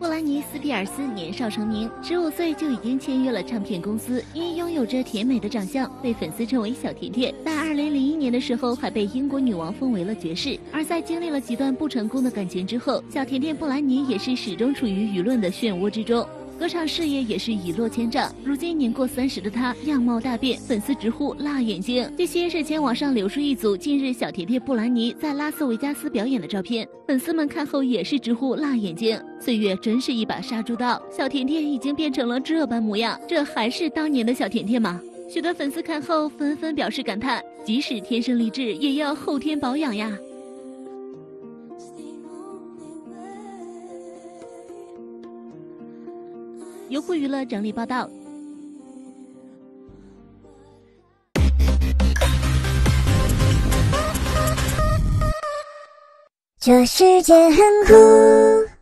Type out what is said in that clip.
布兰尼·斯皮尔斯年少成名，十五岁就已经签约了唱片公司，因拥有着甜美的长相，被粉丝称为“小甜甜”。在二零零一年的时候，还被英国女王封为了爵士。而在经历了几段不成功的感情之后，小甜甜布兰妮也是始终处于舆论的漩涡之中。歌唱事业也是一落千丈，如今年过三十的她样貌大变，粉丝直呼辣眼睛。据悉，日前网上流出一组近日小甜甜布兰妮在拉斯维加斯表演的照片，粉丝们看后也是直呼辣眼睛。岁月真是一把杀猪刀，小甜甜已经变成了这般模样，这还是当年的小甜甜吗？许多粉丝看后纷纷表示感叹：即使天生丽质，也要后天保养呀。优酷娱乐整理报道。这世界很酷。